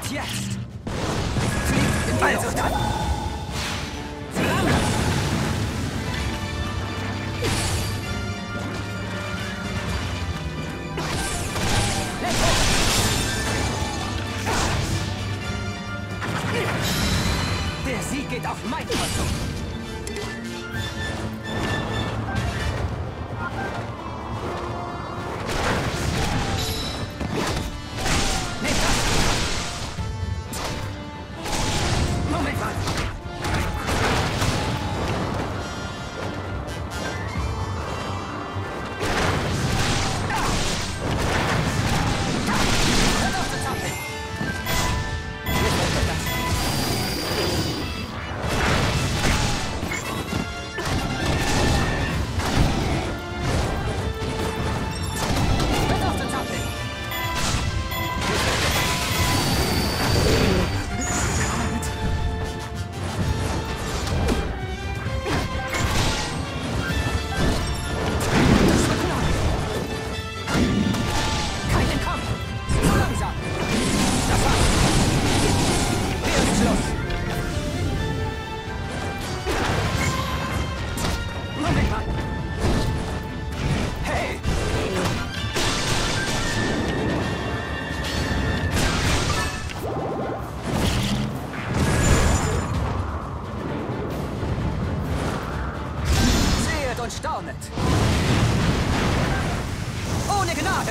Und jetzt! Fliegt in die also Dann. Der Sieg geht auf mein Konto. 战。und staunet. Ohne Gnade!